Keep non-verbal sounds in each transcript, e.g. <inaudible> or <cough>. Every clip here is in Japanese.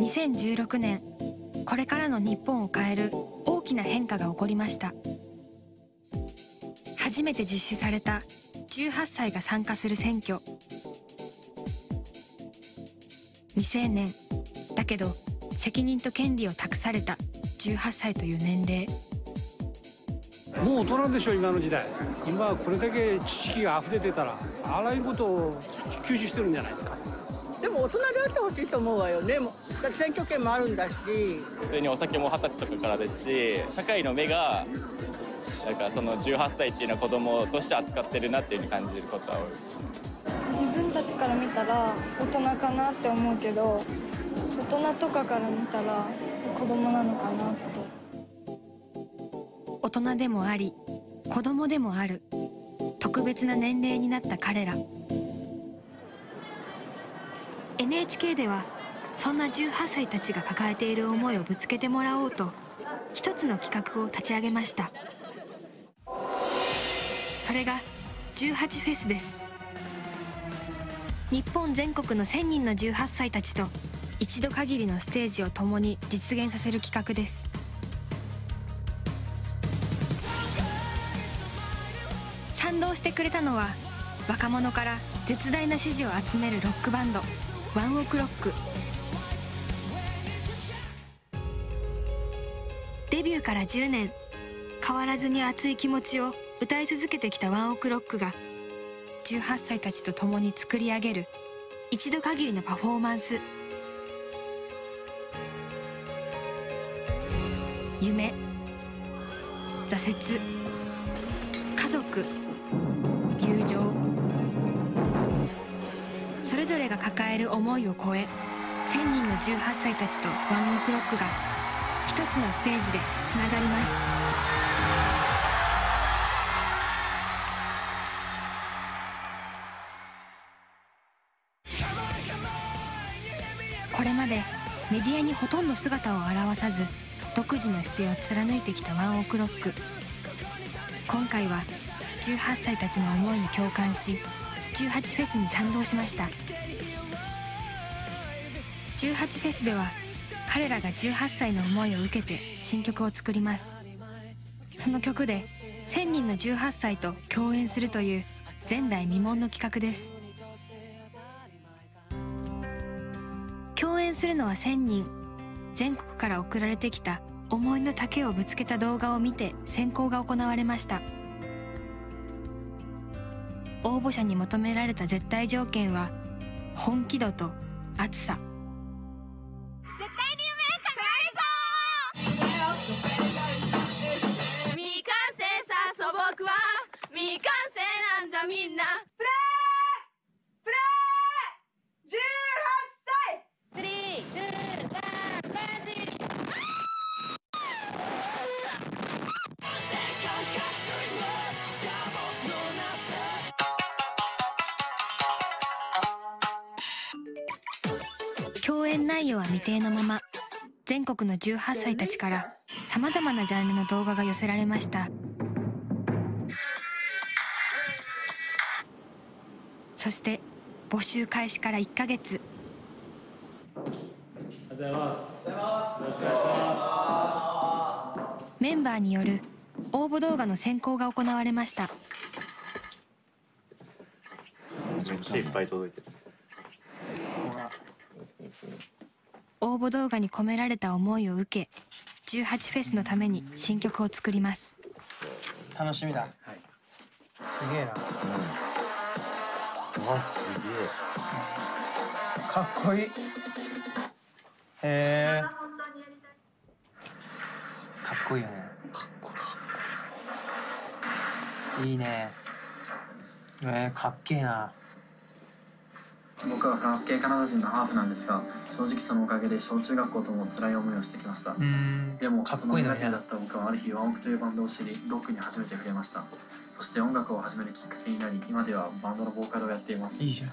2016年これからの日本を変える大きな変化が起こりました。初めて実施された18歳が参加する選挙。未成年だけど責任と権利を託された18歳という年齢。もう大人でしょ今の時代。今はこれだけ知識が溢れてたらあらゆることを吸収してるんじゃないですか。でも大人であってほしいと思うわよねだって選挙権もあるんだし。普通にお酒も二十歳とかからですし社会の目がなんかその18歳っていうのは子供として扱ってるなっていうふうに感じることは多いです。ね自分たちから見たら大人かなって思うけど大人とかから見たら子供なのかなって。大人でもあり子供でもある特別な年齢になった彼ら。NHK ではそんな18歳たちが抱えている思いをぶつけてもらおうと一つの企画を立ち上げました。それが18フェスです。日本全国の1000人の18歳たちと一度限りのステージを共に実現させる企画です。賛同してくれたのは若者から絶大な支持を集めるロックバンドワンオクロック。デビューから10年。変わらずに熱い気持ちを歌い続けてきたワンオクロックが18歳たちと共に作り上げる一度限りのパフォーマンス。夢挫折家族友情それぞれが抱える思いを超え1000人の18歳たちとワンオクロックが一つのステージでつながります。これまでメディアにほとんど姿を現さず独自の姿勢を貫いてきたワンオクロック。今回は18歳たちの思いに共感し18フェスに賛同しました。18フェスでは彼らが18歳の思いを受けて新曲を作ります。その曲で1000人の18歳と共演するという前代未聞の企画です。共演するのは1000人。全国から送られてきた思いの丈をぶつけた動画を見て選考が行われました。応募者に求められた絶対条件は本気度と熱さ。みんなプレイプレイ18歳スリーツーワンレディ共演内容は未定のまま。全国の18歳たちからさまざまなジャンルの動画が寄せられましたそして募集開始から1ヶ月。メンバーによる応募動画の選考が行われました。いっぱい届いてる。応募動画に込められた思いを受け18フェスのために新曲を作ります。楽しみだ。すげえな。うわすげかっこいい。へえ。かっこいいよね。いいね。えー、かっけえな。僕はフランス系カナダ人のハーフなんですが正直そのおかげで小中学校とも辛い思いをしてきました。でもかっそのネこいいのになガティブだった僕はある日ワンオクというバンドを知りロックに初めて触れましたそして音楽を始めるきっかけになり今ではバンドのボーカルをやっています。いいじゃん。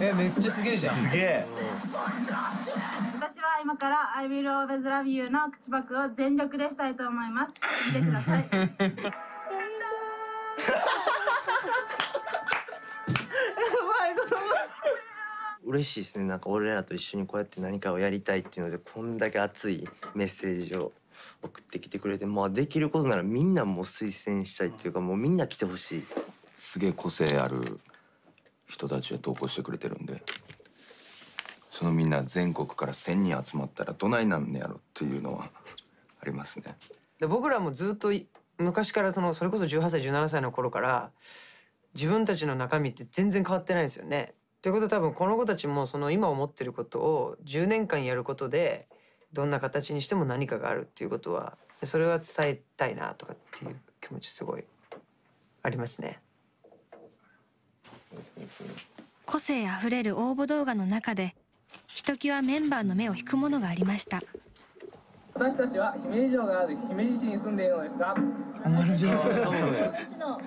え、めっちゃすげえじゃん。えすげえ。私は今から I will always love you の口パクを全力でしたいと思います。見てください。<laughs> 嬉しいですね。なんか俺らと一緒にこうやって何かをやりたいっていうのでこんだけ熱いメッセージを送ってきてくれてまあできることならみんなもう推薦したいっていうかもうみんな来てほしいすげえ個性ある人たちが投稿してくれてるんでそのみんな全国から1,000人集まったらどないなんねやろっていうのはありますね。で僕らもずっとい昔からそのそれこそ18歳17歳の頃から自分たちの中身って全然変わってないんですよね。ということは多分この子たちもその今思ってることを10年間やることでどんな形にしても何かがあるっていうことはそれは伝えたいなとかっていう気持ちすごいありますね。個性あふれる応募動画の中でひときわメンバーの目を引くものがありました私たちは姫路城がある姫路市に住んでいるのですが私の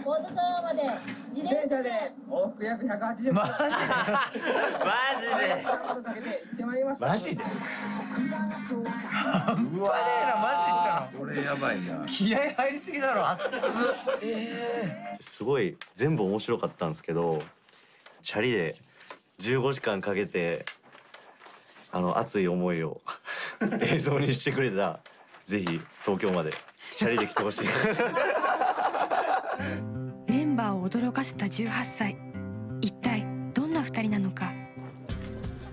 ボードトラまで自転車で往復約180分。マジで。マジで。かけて行ってまいりましたマジでうわマジこれやばいな。気合入りすぎだろ。熱っ。すごい。全部面白かったんですけどチャリで15時間かけてあの熱い思いを <laughs> 映像にしてくれたぜひ東京までチャリで来てほしい。<laughs> メンバーを驚かせた18歳。一体どんな2人なのか。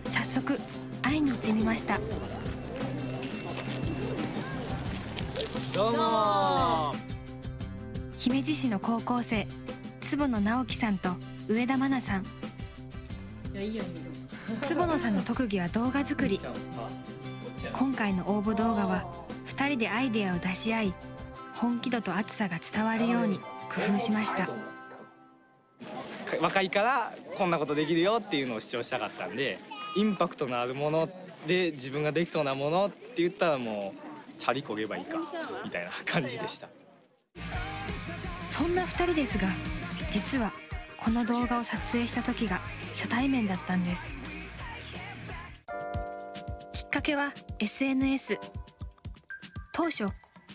早速会いに行ってみました。どうも。姫路市の高校生坪野直樹さんと上田愛菜さん坪野さんの特技は動画作り。今回の応募動画は2人でアイデアを出し合い本気度と熱さが伝わるように工夫しました。若いからこんなことできるよっていうのを主張したかったんでインパクトのあるもので自分ができそうなものって言ったらもうチャリこげばいいかみたいな感じでした。そんな2人ですが実はこの動画を撮影した時が初対面だったんですきっかけは SNS 当初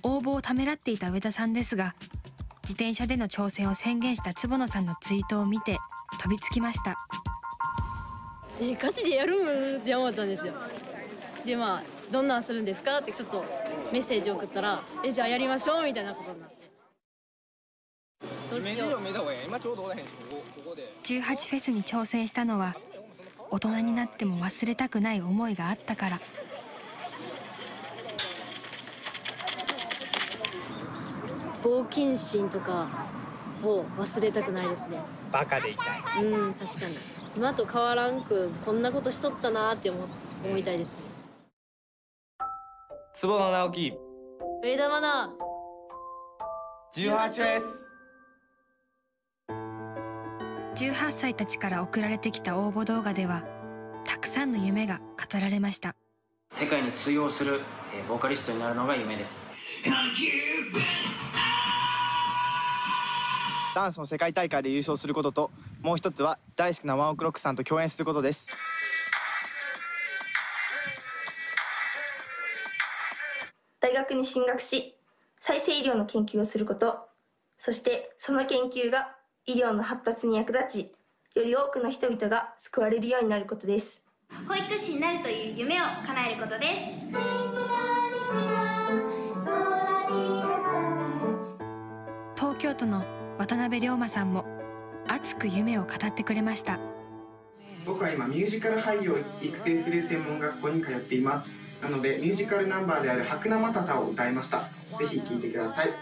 応募をためらっていた上田さんですが自転車での挑戦を宣言した坪野さんのツイートを見て飛びつきました。えガチでやるって思ったんですよ。でまあどんなんするんですかってちょっとメッセージ送ったらえじゃあやりましょうみたいなことになって。どうしよう。今ちょうどおらへんしここここで。18フェスに挑戦したのは大人になっても忘れたくない思いがあったから。冒険心とかを忘れたくないですね。バカでいたい。うん確かに。今と変わらんくこんなことしとったなって思思いたいですね。坪野直樹上田愛菜18フェス18歳たちから送られてきた応募動画ではたくさんの夢が語られました。世界に通用する、えーボーカリストになるのが夢です。ダンスの世界大会で優勝することともう一つは大好きなワンオクロックさんと共演することです。大学に進学し再生医療の研究をすること。そしてその研究が医療の発達に役立ちより多くの人々が救われるようになることです。保育士になるという夢を叶えることです。東京都の渡辺龍馬さんも熱く夢を語ってくれました。僕は今ミュージカル俳優を育成する専門学校に通っています。なのでミュージカルナンバーである「白生タタ」を歌いました。ぜひ聴いてください。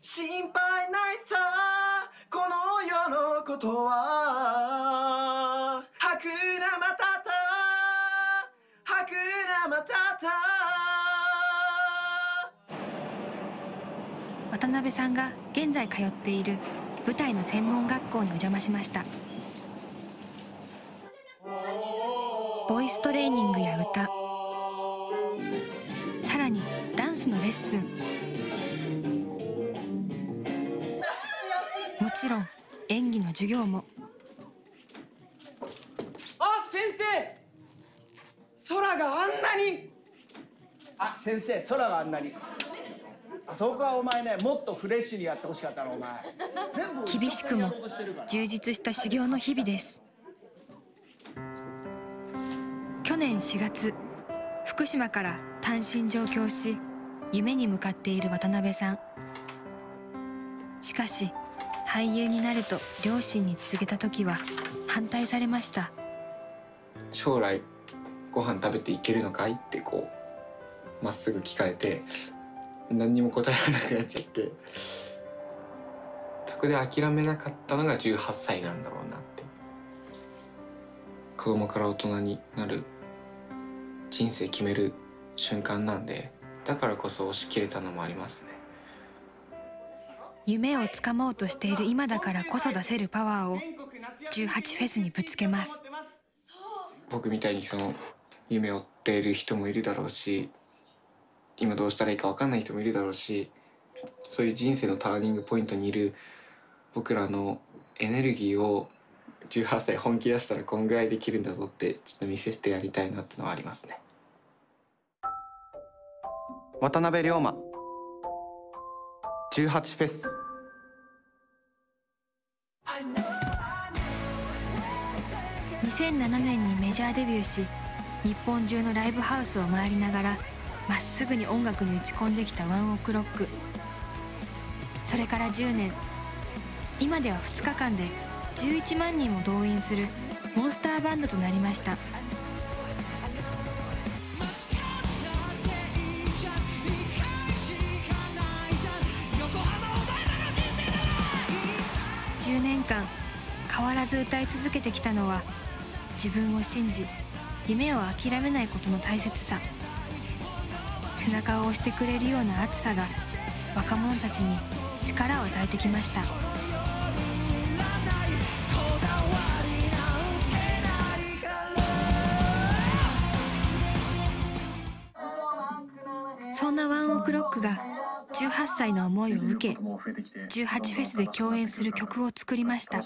心配ないさこの世のことは白生タタ白生タタ渡辺さんが現在通っている舞台の専門学校にお邪魔しました。ボイストレーニングや歌。さらにダンスのレッスン。ちろん演技の授業も。あ先生。空があんなに。あ先生空があんなに。あそこはお前ねもっとフレッシュにやってほしかったのお前。全部厳しくも充実した修行の日々です。去年4月福島から単身上京し夢に向かっている渡辺さん。しかし俳優になると両親に告げた時は反対されました。将来ご飯食べていけるのかいってこうまっすぐ聞かれて何にも答えられなくなっちゃって。そこで諦めなかったのが18歳なんだろうなって。子供から大人になる人生決める瞬間なんでだからこそ押し切れたのもありますね。夢をつかもうとしている今だからこそ出せるパワーを18フェスにぶつけます。僕みたいにその夢を追っている人もいるだろうし今どうしたらいいか分かんない人もいるだろうしそういう人生のターニングポイントにいる僕らのエネルギーを18歳本気出したらこんぐらいできるんだぞってちょっと見せてやりたいなってのはありますね。渡辺龍馬18フェス。2007年にメジャーデビューし日本中のライブハウスを回りながらまっすぐに音楽に打ち込んできたワンオクロック。それから10年。今では2日間で11万人も動員するモンスターバンドとなりました。間変わらず歌い続けてきたのは自分を信じ夢を諦めないことの大切さ背中を押してくれるような熱さが若者たちに力を与えてきました。そんなワンオクロックが18歳の思いを受け18フェスで共演する曲を作りました。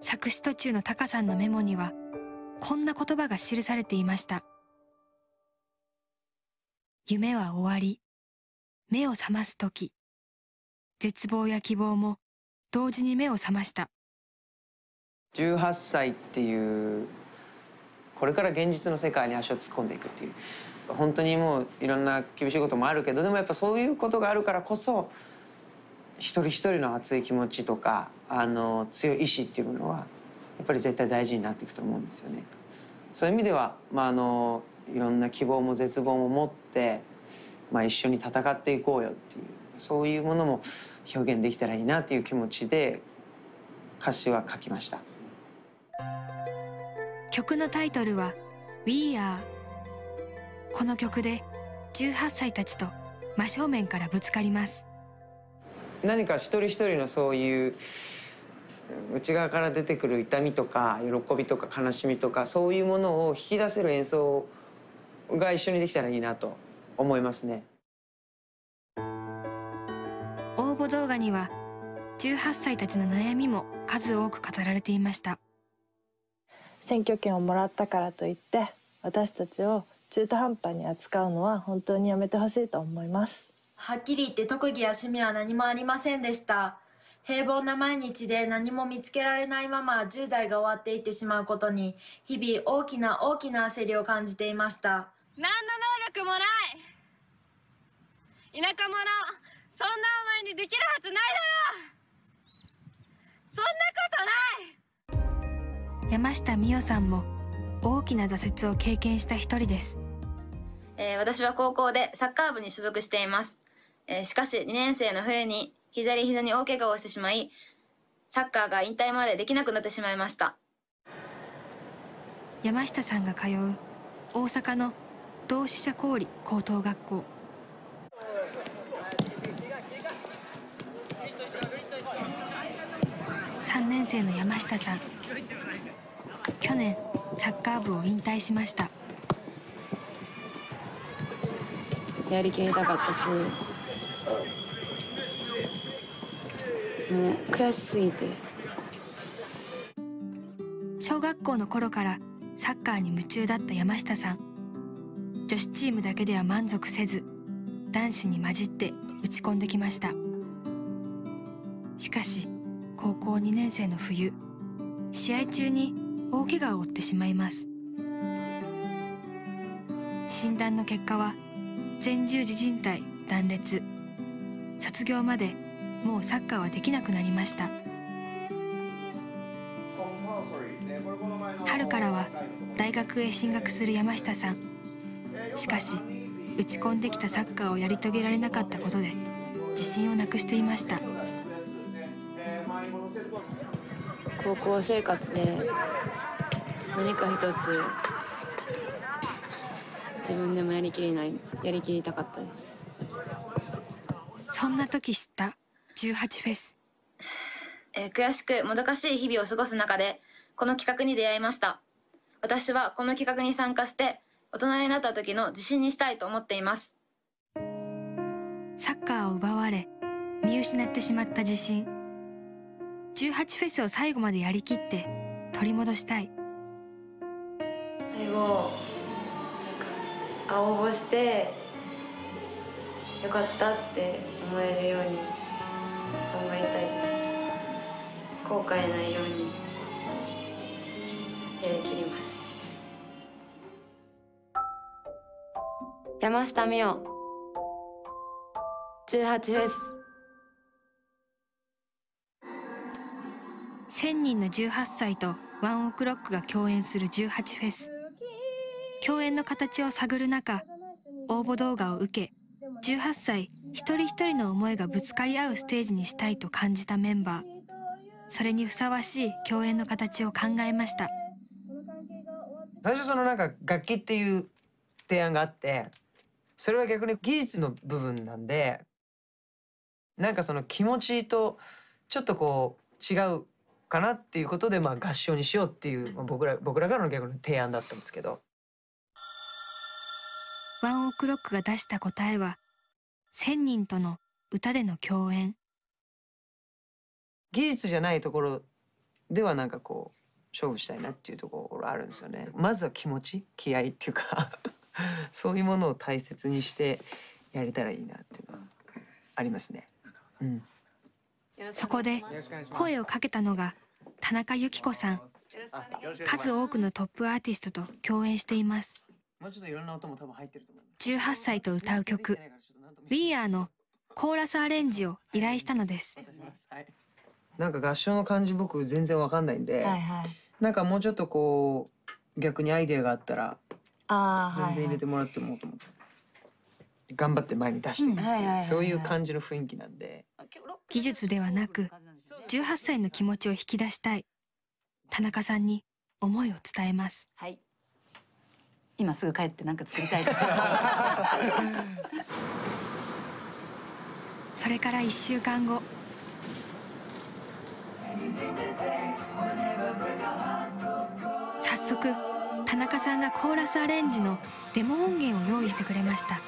作詞途中のタカさんのメモにはこんな言葉が記されていました。夢は終わり目を覚ます時絶望や希望も同時に目を覚ました。18歳っていうこれから現実の世界に足を突っ込んでいくっていう。本当にもういろんな厳しいこともあるけどでもやっぱそういうことがあるからこそ一人一人の熱い気持ちとかあの強い意志っていうものはやっぱり絶対大事になっていくと思うんですよね。そういう意味では、まあ、あのいろんな希望も絶望も持って、まあ、一緒に戦っていこうよっていうそういうものも表現できたらいいなっていう気持ちで歌詞は書きました。曲のタイトルは「We Are」この曲で18歳たちと真正面からぶつかります何か一人一人のそういう内側から出てくる痛みとか喜びとか悲しみとかそういうものを引き出せる演奏が一緒にできたらいいなと思いますね。応募動画には18歳たちの悩みも数多く語られていました選挙権をもらったからといって私たちを中途半端に扱うのは本当にやめてほしいと思います。はっきり言って特技や趣味は何もありませんでした。平凡な毎日で何も見つけられないまま10代が終わっていってしまうことに日々大きな大きな焦りを感じていました。何の能力もない。田舎者そんなお前にできるはずないだろ。そんなことない。山下美代さんも大きな挫折を経験した一人です、えー私は高校でサッカー部に所属しています、えーしかし2年生の冬に左膝に大怪我をしてしまいサッカーが引退までできなくなってしまいました。山下さんが通う大阪の同志社公立高等学校。3年生の山下さん。去年サッカー部を引退しました。やりきりたかったしもう悔しすぎて。小学校の頃からサッカーに夢中だった山下さん。女子チームだけでは満足せず男子に混じって打ち込んできました。しかし高校2年生の冬試合中に大怪我を負ってしまいます。診断の結果は前十字靭帯断裂。卒業までもうサッカーはできなくなりました。春からは大学へ進学する山下さん。しかし打ち込んできたサッカーをやり遂げられなかったことで自信をなくしていました。高校生活で何か一つ自分でもやりきれないやりきりたかったです。そんな時知った？18フェス。えー悔しくもどかしい日々を過ごす中でこの企画に出会いました。私はこの企画に参加して大人になった時の自信にしたいと思っています。サッカーを奪われ見失ってしまった自信。18フェスを最後までやりきって取り戻したい最後なんかあ応募してよかったって思えるように頑張りたいです。後悔ないようにやりきります。山下美桜。18フェス。1000人の18歳とワンオクロックが共演する18フェス。共演の形を探る中応募動画を受け18歳一人一人の思いがぶつかり合うステージにしたいと感じたメンバー。それにふさわしい共演の形を考えました。最初そのなんか楽器っていう提案があってそれは逆に技術の部分なんでなんかその気持ちとちょっとこう違うかなっていうことでまあ合唱にしようっていう、僕ら僕らからの逆の提案だったんですけど。ワンオクロックが出した答えは1000人との歌での共演技術じゃないところではなんかこう勝負したいなっていうところあるんですよね。まずは気持ち気合っていうか <laughs> そういうものを大切にしてやれたらいいなっていうのはありますね。うん、そこで声をかけたのが田中由紀子さん数多くのトップアーティストと共演していますもうちょっといろんな音も多分入ってると思う。18歳と歌う曲「We Are」のコーラスアレンジを依頼したのです。なんか合唱の感じ僕全然わかんないんで、はいはい。なんかもうちょっとこう逆にアイデアがあったらああ全然入れてもらってもと思って、頑張って前に出していくっていう、そういう感じの雰囲気なんで。技術ではなく18歳の気持ちを引き出したい田中さんに思いを伝えます。はい今すぐ帰ってなんか知りたいです。<laughs> それから1週間後。早速田中さんがコーラスアレンジのデモ音源を用意してくれました。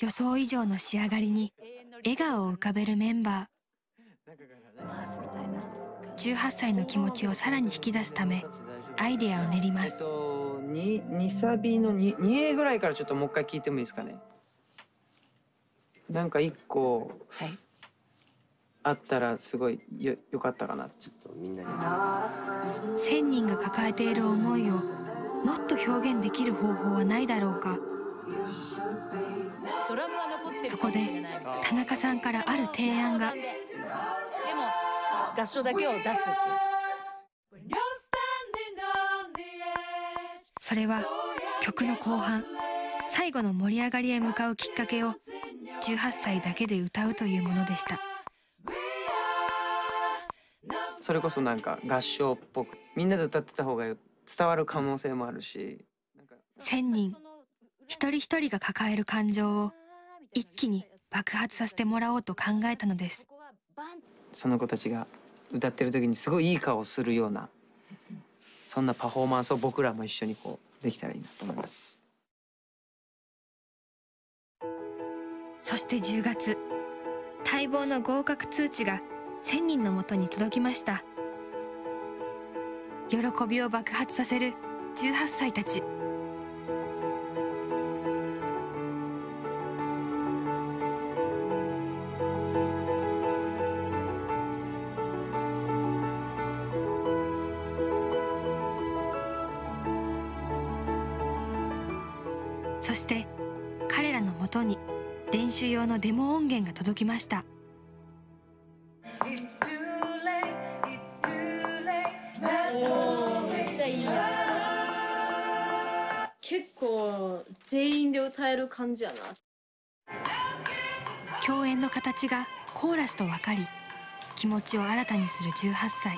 予想以上の仕上がりに笑顔を浮かべるメンバー。18歳の気持ちをさらに引き出すためアイデアを練ります。き2サビの 2, 2A ぐらいからちょっともう一回聞いてもいいですかね？なんか一個あったらすごいよよかったかな。ちょっとみんなに。1000人が抱えている思いをもっと表現できる方法はないだろうかそこで田中さんからある提案が。でも合唱だけを出すそれは曲の後半最後の盛り上がりへ向かうきっかけを18歳だけで歌うというものでした。それこそなんか合唱っぽくみんなで歌ってた方が伝わる可能性もあるし1000人一人一人が抱える感情を一気に爆発させてもらおうと考えたのです。その子たちが歌ってる時にすごいいい顔をするようなそんなパフォーマンスを僕らも一緒にこうできたらいいなと思います。そして10月待望の合格通知が1000人のもとに届きました。喜びを爆発させる18歳たちのデモ音源が届きました。めっちゃいい結構全員で歌える感じやな。共演の形がコーラスと分かり気持ちを新たにする18歳。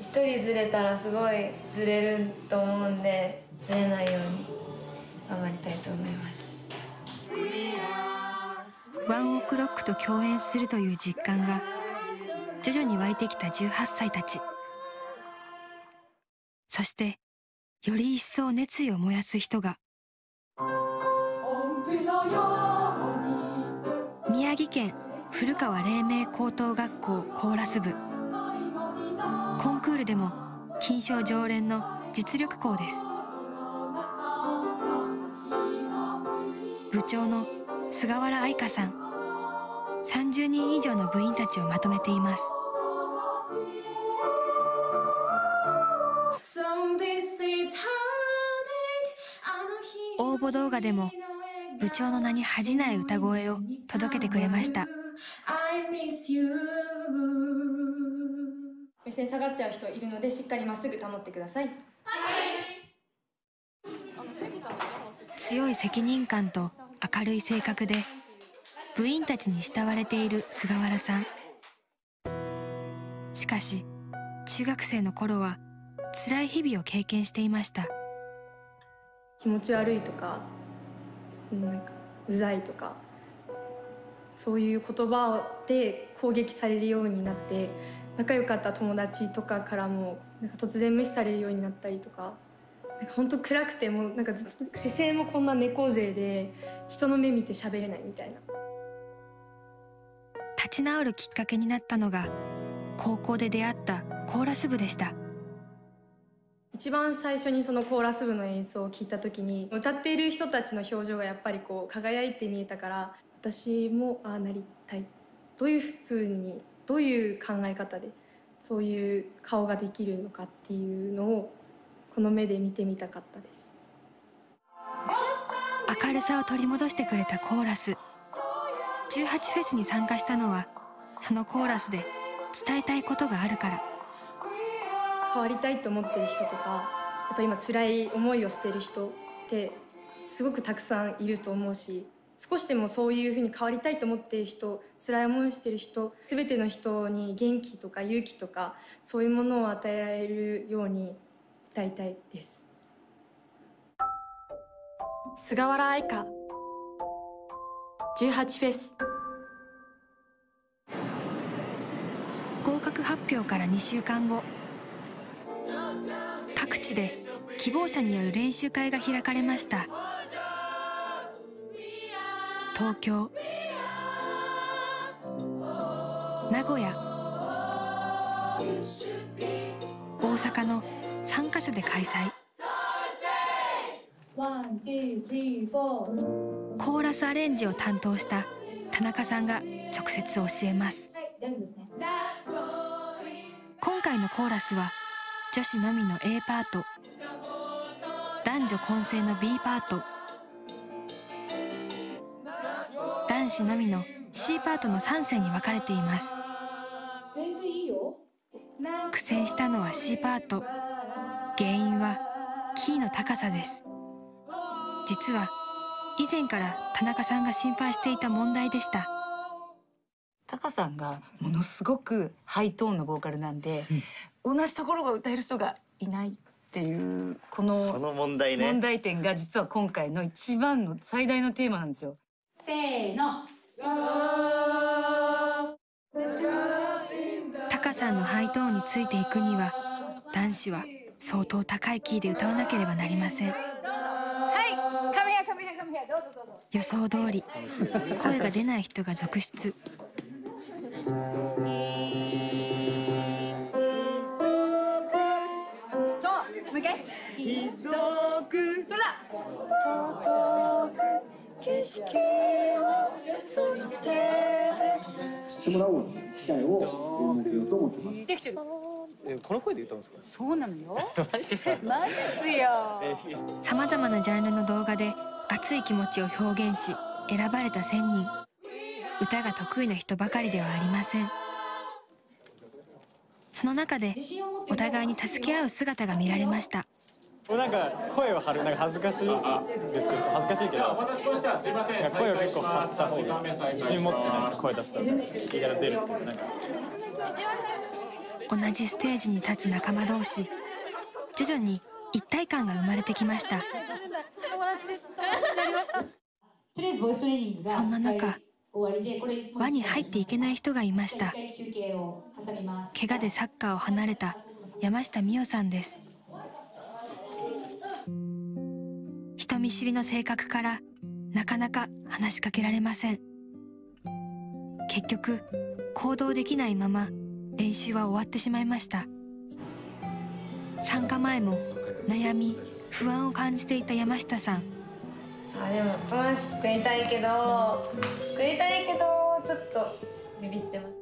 一人ずれたらすごいずれると思うんでずれないように頑張りたいと思いますワンオクロックと共演するという実感が徐々に湧いてきた18歳たち。そしてより一層熱意を燃やす人が宮城県古川黎明高等学校コーラス部。コンクールでも金賞常連の実力校です。部長の菅原愛香さん。30人以上の部員たちをまとめています。応募動画でも部長の名に恥じない歌声を届けてくれました。目線下がっちゃう人いるのでしっかりまっすぐ保ってください。強い責任感と明るい性格で部員たちに慕われている菅原さん。しかし中学生の頃は辛い日々を経験していました。気持ち悪いとかなんかうざいとかそういう言葉で攻撃されるようになって仲良かった友達とかからもなんか突然無視されるようになったりとかなんか本当暗くてもなんかずっと姿勢もこんな猫背で人の目見て喋れないみたいな。立ち直るきっかけになったのが高校で出会ったコーラス部でした。一番最初にそのコーラス部の演奏を聞いた時に歌っている人たちの表情がやっぱりこう輝いて見えたから私もああなりたい。どういうふうにどういう考え方でそういう顔ができるのかっていうのをこの目で見てみたかったです。明るさを取り戻してくれたコーラス。18フェスに参加したのはそのコーラスで伝えたいことがあるから。変わりたいと思ってる人とかやっぱ今辛い思いをしてる人ってすごくたくさんいると思うし少しでもそういうふうに変わりたいと思っている人辛い思いをしている人全ての人に元気とか勇気とかそういうものを与えられるように歌いたいです。菅原愛香。18フェス。合格発表から2週間後。各地で希望者による練習会が開かれました。東京。名古屋。大阪の3カ所で開催。コーラスアレンジを担当した田中さんが直接教えます。今回のコーラスは女子のみの A パート。男女混成の B パート。男子のみの C パートの3線に分かれています。苦戦したのは C パート原因はキーの高さです。実は以前から田中さんが心配していた問題でした。タカさんがものすごくハイトーンのボーカルなんで、同じところが歌える人がいないっていうこのその問題ね。問題点が実は今回の一番の最大のテーマなんですよ。せーの。タカさんのハイトーンについていくには男子は相当高いキーで歌わなければなりません。予想通り声が出ない人が続出。そう。もう一回。景色をその手でしてもらおう機会を設けようと思ってます。できてるえこの声で歌うんですか？そうなのよ。<laughs> マジっすよ。さまざまなジャンルの動画で熱い気持ちを表現し選ばれた1,000人。歌が得意な人ばかりではありません。その中でお互いに助け合う姿が見られました。これなんか声を張るなんか恥ずかしいですけど恥ずかしいけど私としてはすいません。声を結構張った方が自信持ってなんか声出したら言い。方出るっていうなんか同じステージに立つ仲間同士。徐々に一体感が生まれてきました。そんな中輪に入っていけない人がいました。怪我でサッカーを離れた山下美代さんです。人見知りの性格からなかなか話しかけられません。結局行動できないまま練習は終わってしまいました。参加前も悩み不安を感じていた山下さん。あでも友達作りたいけど作りたいけどちょっとビビってます。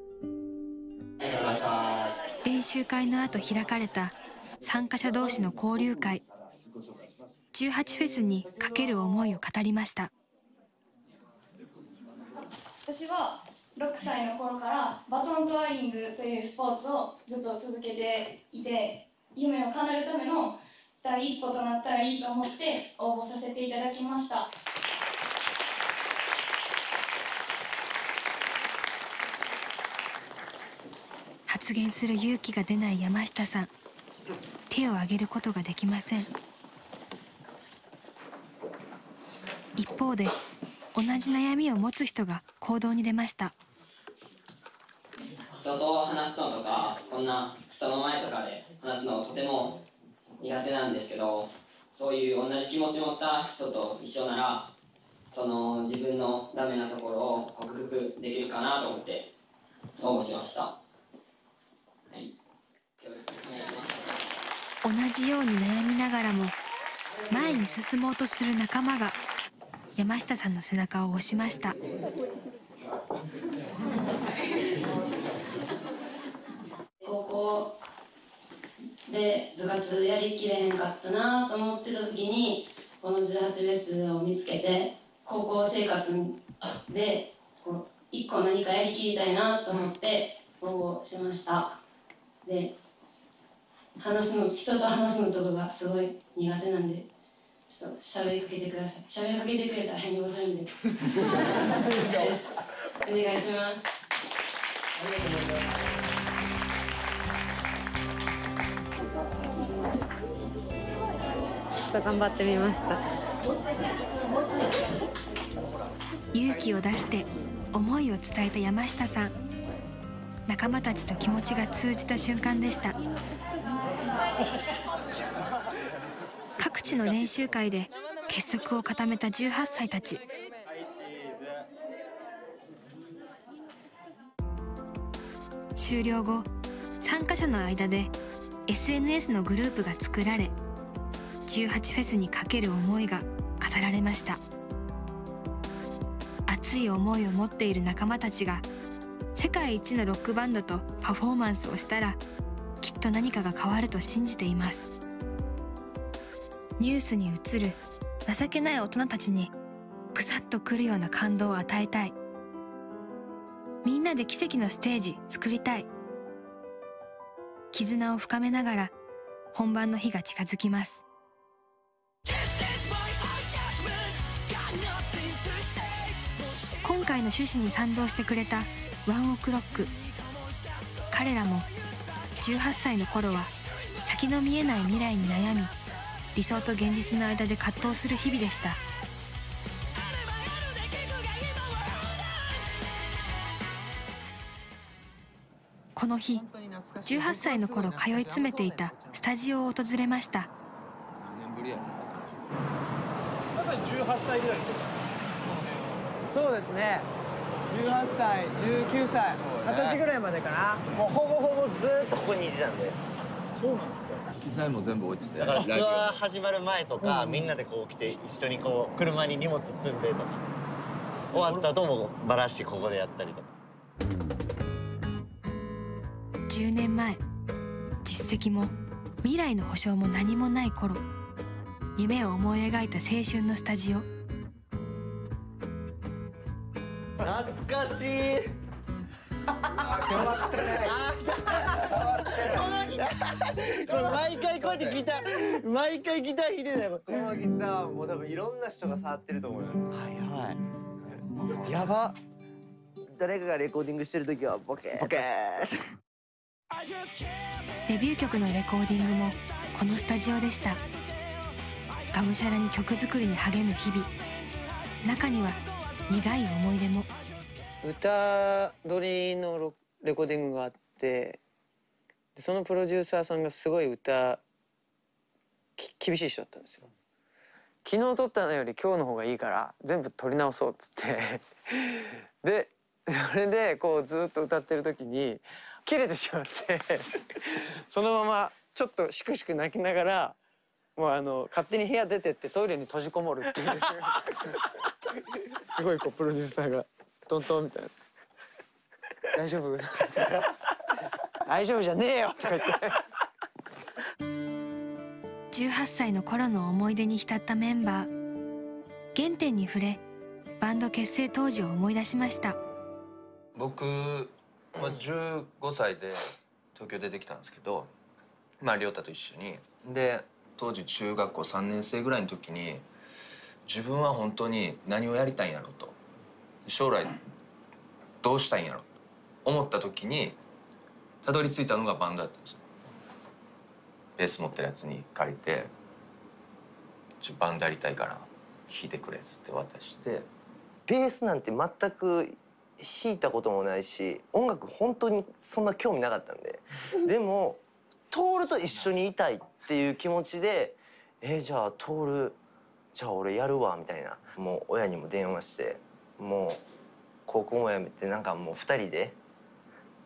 練習会の後開かれた参加者同士の交流会。18フェスにかける思いを語りました。私は6歳の頃からバトントワリングというスポーツをずっと続けていて夢を叶えるための第一歩となったらいいと思って応募させていただきました。発言する勇気が出ない山下さん。手を挙げることができません。一方で同じ悩みを持つ人が行動に出ました。人と話すのとかこんな人の前とかで話すのとても苦手なんですけどそういう同じ気持ちを持った人と一緒ならその自分のダメなところを克服できるかなと思って応募しました、はい、同じように悩みながらも前に進もうとする仲間が山下さんの背中を押しました高校で部活やりきれへんかったなと思ってた時にこの18列を見つけて高校生活でこう一個何かやりきりたいなと思って応募しました。で話すの人と話すのとかがすごい苦手なんでちょっと喋りかけてください。喋りかけてくれたら変に面白いんで。<laughs> お願いします。ちょっと頑張ってみました。勇気を出して思いを伝えた山下さん。仲間たちと気持ちが通じた瞬間でした。各地の練習会で結束を固めた18歳たち。終了後参加者の間で SNS のグループが作られ18フェスにかける思いが語られました。熱い思いを持っている仲間たちが世界一のロックバンドとパフォーマンスをしたらきっと何かが変わると信じています。ニュースに映る情けない大人たちにぐさっとくるような感動を与えたい。みんなで奇跡のステージ作りたい。絆を深めながら本番の日が近づきます。今回の趣旨に賛同してくれたワンオクロック。彼らも18歳の頃は先の見えない未来に悩み理想と現実の間で葛藤する日々でした。この日18歳の頃通い詰めていたスタジオを訪れました。まさに18歳ぐらいそうですね。18歳19歳二十歳ぐらいまでかな。もうほぼほぼずっとここにいてたんで。そうなんですか。機材も全部落ちて。だからツアー始まる前とか、みんなでこう来て一緒にこう車に荷物積んでとか。終わった後もバラシここでやったりとか。10年前実績も未来の保証も何もない頃夢を思い描いた青春のスタジオ。懐かしい。このギターこの毎回こうやってギター毎回ギター弾いてんだよ。このギターもう多分いろんな人が触ってると思います。はいはい。やば。誰かがレコーディングしてる時はボケー。ボケー。デビュー曲のレコーディングもこのスタジオでしたがむしゃらに曲作りに励む日々。中には苦い思い出も。歌撮りのレコーディングがあってそのプロデューサーさんがすごい歌厳しい人だったんですよ。昨日撮ったのより今日の方がいいから全部撮り直そうっつって。でそれでこうずっと歌ってる時に切れてしまってそのままちょっとしくしく泣きながらもうあの勝手に部屋出てってトイレに閉じこもるっていう <laughs> すごいこうプロデューサーがトントンみたいな「大丈夫?」大丈夫じゃねえよ」とか言って。18歳の頃の思い出に浸ったメンバー原点に触れバンド結成当時を思い出しました僕は15歳で東京出てきたんですけどまあ亮太と一緒にで当時中学校3年生ぐらいの時に自分は本当に何をやりたいんやろうと。将来どうしたいんやろうと。思った時にたどり着いたのがバンドだったんですよ。ベース持ってるやつに借りて「ちょバンドやりたいから弾いてくれ」っつって渡して。ベースなんて全く弾いたこともないし音楽本当にそんな興味なかったんで。でも <laughs> 徹と一緒にいたいっっていう気持ちで「えじゃあ徹じゃあ俺やるわ」みたいな。もう親にも電話してもう高校も辞めてなんかもう2人で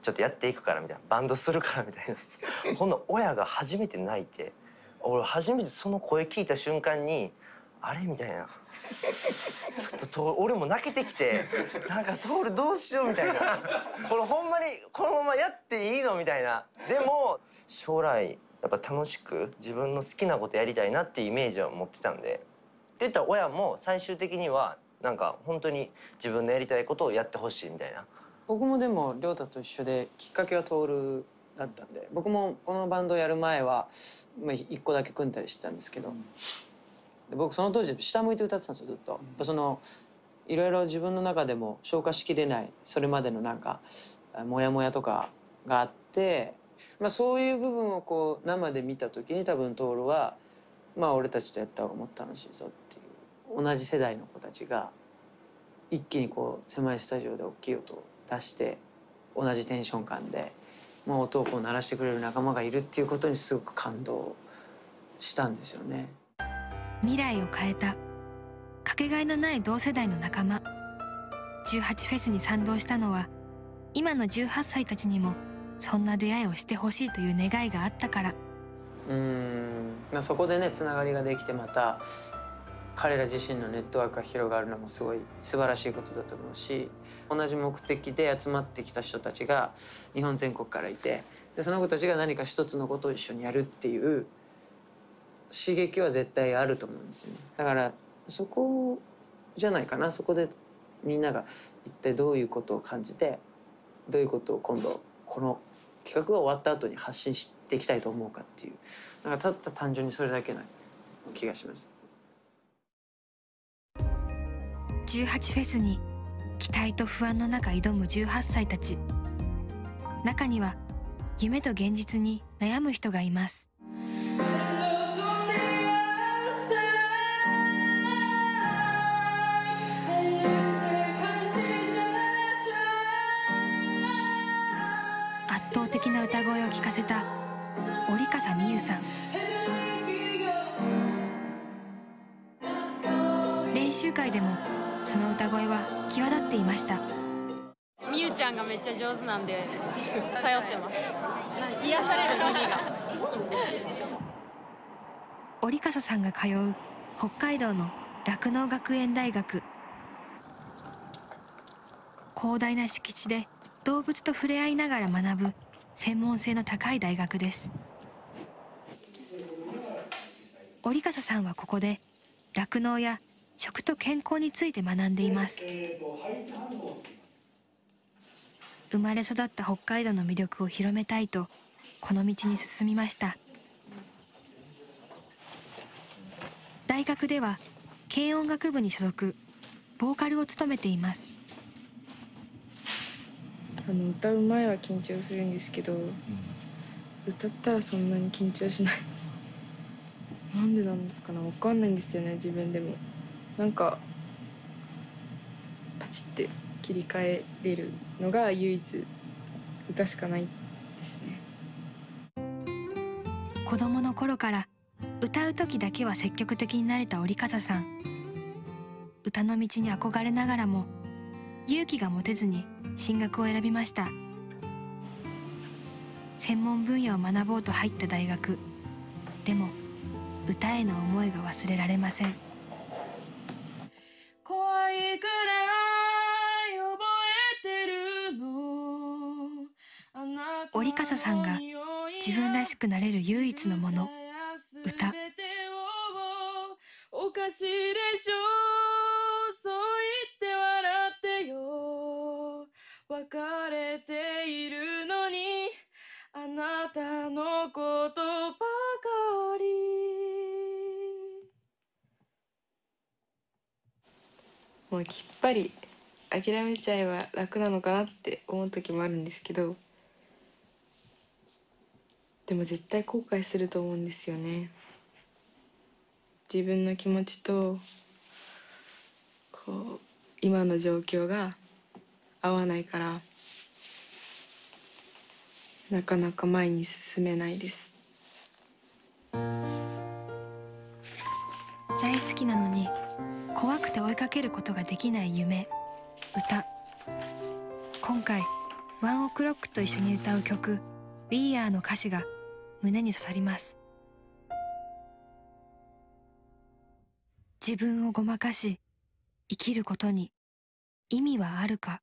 ちょっとやっていくからみたいな。バンドするからみたいな。<laughs> ほんの親が初めて泣いて俺初めてその声聞いた瞬間にあれ？みたいな。ちょっとと俺も泣けてきてなんか徹どうしよう？みたいな。これほんまにこのままやっていいの？みたいな。でも将来やっぱ楽しく自分の好きなことやりたいなっていうイメージは持ってたんで。って言ったら親も最終的にはなんか本当に自分のやりたいことをやってほしいみたいな。僕もでも亮太と一緒できっかけは徹だったんで僕もこのバンドやる前はまあ一個だけ組んだりしてたんですけど、で僕その当時下向いて歌ってたんですよずっと。やっぱそのいろいろ自分の中でも消化しきれないそれまでのなんかモヤモヤとかがあって、まあ、そういう部分をこう生で見た時に多分徹はまあ俺たちとやった方がもっと楽しいぞっていう同じ世代の子たちが一気にこう狭いスタジオで大きい音を出して同じテンション感で、まあ、音をこう鳴らしてくれる仲間がいるっていうことにすごく感動したんですよね。未来を変えたかけがえのない同世代の仲間18フェスに賛同したのは今の18歳たちにもそんな出会いをしてほしいという願いがあったから。うん。まあそこでねつながりができてまた彼ら自身のネットワークが広がるのもすごい素晴らしいことだと思うし同じ目的で集まってきた人たちが日本全国からいてでその子たちが何か一つのことを一緒にやるっていう刺激は絶対あると思うんですよね。だからそこじゃないかな。そこでみんなが一体どういうことを感じてどういうことを今度この企画が終わった後に発信していきたいと思うかっていう。なんかたった単純にそれだけな気がします。18フェスに期待と不安の中挑む18歳たち。中には夢と現実に悩む人がいます。圧倒的な歌声を聞かせた折笠美優さん。練習会でもその歌声は際立っていました。みゆちゃんがめっちゃ上手なんで <laughs> 頼ってます。癒される耳が。折笠さんが通う北海道の酪農学園大学。広大な敷地で動物と触れ合いながら学ぶ専門性の高い大学です。折笠さんはここで酪農や食と健康について学んでいます。生まれ育った北海道の魅力を広めたいとこの道に進みました。大学では軽音楽部に所属ボーカルを務めています。あの歌う前は緊張するんですけど、歌ったらそんなに緊張しないです。<laughs> なんでなんですかねわかんないんですよね自分でも。なんかパチって切り替えれるのが唯一歌しかないですね。子供の頃から歌う時だけは積極的になれた折笠さん。歌の道に憧れながらも勇気が持てずに進学を選びました。専門分野を学ぼうと入った大学。でも歌への思いが忘れられません。怖いくらい覚えてるの。折笠さんが自分らしくなれる唯一のもの。歌おかしいでしょそう別れているのにあなたのことばかり。もうきっぱり諦めちゃえば楽なのかなって思う時もあるんですけどでも絶対後悔すると思うんですよね。自分の気持ちとこう今の状況が合わないからなかなか前に進めないです。大好きなのに怖くて追いかけることができない夢。歌。今回ワンオクロックと一緒に歌う曲「We Are」の歌詞が胸に刺さります。自分をごまかし生きることに意味はあるか。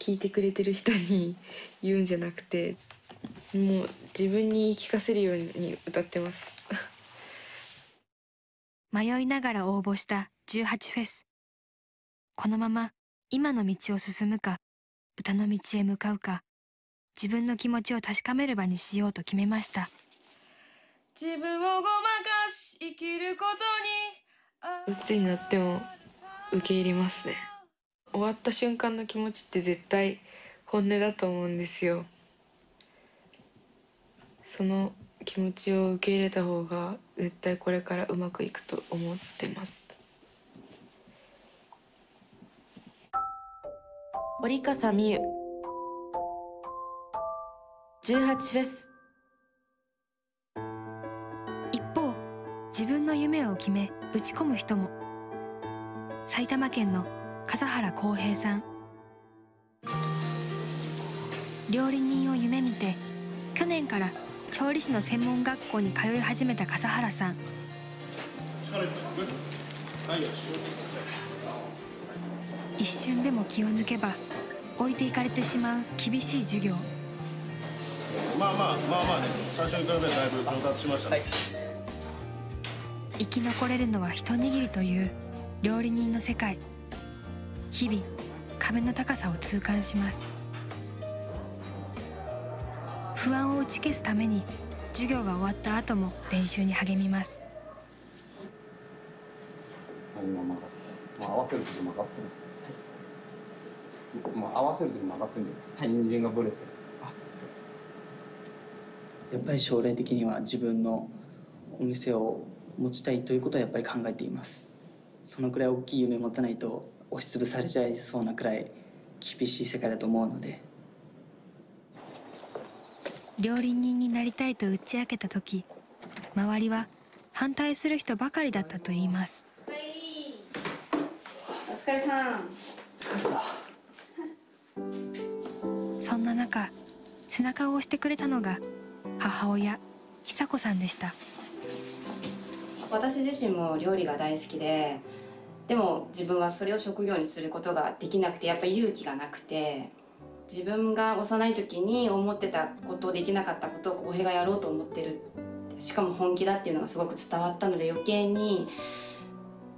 聞いてくれてる人に <laughs> 言うんじゃなくてもう自分に言い聞かせるように歌ってます。<laughs> 迷いながら応募した18フェス。このまま今の道を進むか歌の道へ向かうか自分の気持ちを確かめる場にしようと決めました。自分をごまかし生きることにどっ。ちになっても受け入れますね終わった瞬間の気持ちって絶対本音だと思うんですよ。その気持ちを受け入れた方が絶対これからうまくいくと思ってます。折笠美優。18フェス一方自分の夢を決め打ち込む人も。埼玉県の笠原浩平さん。料理人を夢見て去年から調理師の専門学校に通い始めた笠原さん。一瞬でも気を抜けば置いていかれてしまう厳しい授業。まあまあまあまあね最初に比べだいぶ上達しましたね、生き残れるのは一握りという料理人の世界日々壁の高さを痛感します。不安を打ち消すために授業が終わった後も練習に励みます。今ままあ合わせる時曲がってる、まあ、合わせる時曲がってんだよ、はい、人間がブレて。やっぱり将来的には自分のお店を持ちたいということはやっぱり考えています。そのくらい大きい夢持たないと押しつぶされちゃいそうなくらい厳しい世界だと思うので。料理人になりたいと打ち明けた時周りは反対する人ばかりだったといいます。お疲れさん。そんな中背中を押してくれたのが母親久子さんでした。私自身も料理が大好きででも自分はそれを職業にすることができなくてやっぱり勇気がなくて自分が幼い時に思ってたことできなかったことを浩平がやろうと思ってるしかも本気だっていうのがすごく伝わったので余計に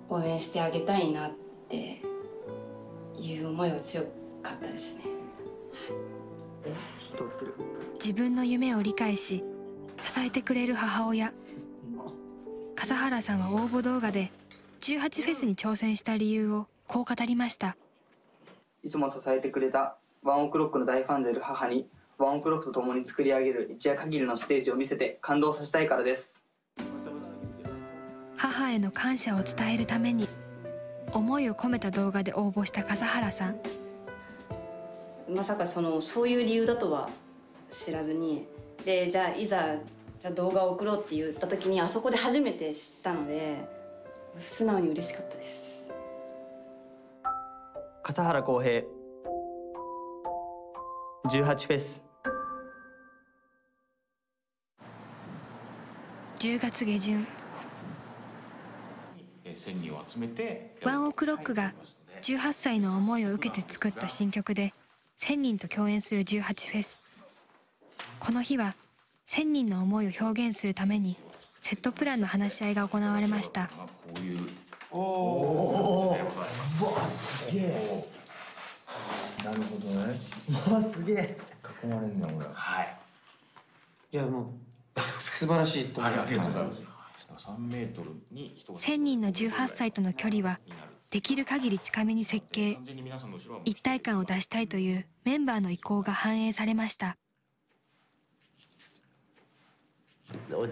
応援してあげたいなっていう思いは強かったですね。自分の夢を理解し支えてくれる母親笠原さんは応募動画で18フェスに挑戦した理由をこう語りました。いつも支えてくれたワンオクロックの大ファンである母にワンオクロックと共に作り上げる一夜限りのステージを見せて感動させたいからです。母への感謝を伝えるために思いを込めた動画で応募した笠原さん。まさかそのそういう理由だとは知らずにでじゃあいざじゃあ動画を送ろうって言った時にあそこで初めて知ったので素直に嬉しかったです。笠原浩平。18フェス。10月下旬。1000人を集めてワンオクロックが18歳の思いを受けて作った新曲で1000人と共演する18フェス。この日は1000人の思いを表現するためにセットプランの話し合いが行われました。こういうおすげえ。なるほどね。うわすげえ。囲まれんね俺は。い。いやもう素晴らしいと思います。3メートルに人が1000人の18歳との距離はできる限り近めに設計。一体感を出したいというメンバーの意向が反映されました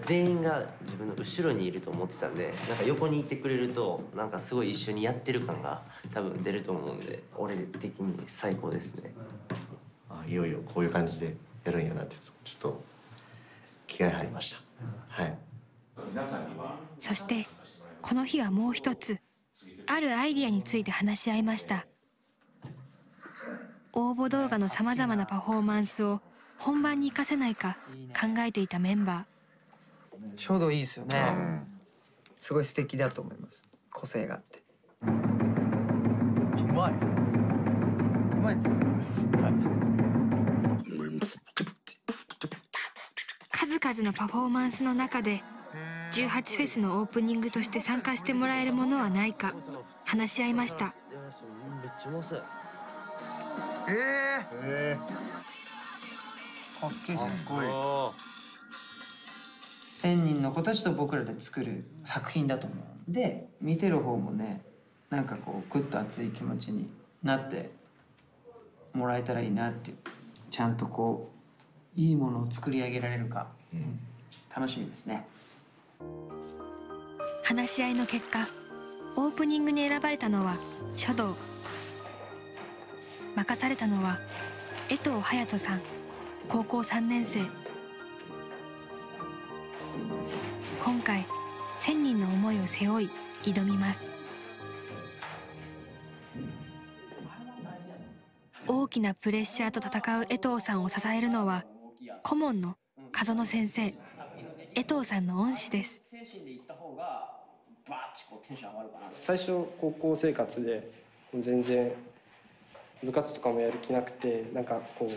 全員が自分の後ろにいると思ってたんでなんか横にいてくれるとなんかすごい一緒にやってる感が多分出ると思うんで俺的に最高ですね。あいよいよこういう感じでやるんやなってちょっと気合入りました。はい。そしてこの日はもう一つあるアイディアについて話し合いました。応募動画のさまざまなパフォーマンスを本番に活かせないか考えていたメンバ衝動いいですよね。すごい素敵だと思います。個性があって。うまい。うまいですよ。ー数々のパフォーマンスの中で18フェスのオープニングとして参加してもらえるものはないか話し合いましたええかっけえかっこいい千人の子たちと僕らで作る作品だと思うで見てる方もねなんかこうグッと熱い気持ちになってもらえたらいいなっていうちゃんとこういいものを作り上げられるか、楽しみですね。話し合いの結果オープニングに選ばれたのは書道。任されたのは江藤隼人さん高校3年生。今回1,000人の思いを背負い挑みます。大きなプレッシャーと戦う江藤さんを支えるのは顧問の門野先生江藤さんの恩師です。最初高校生活で全然部活とかもやる気なくてなんかこ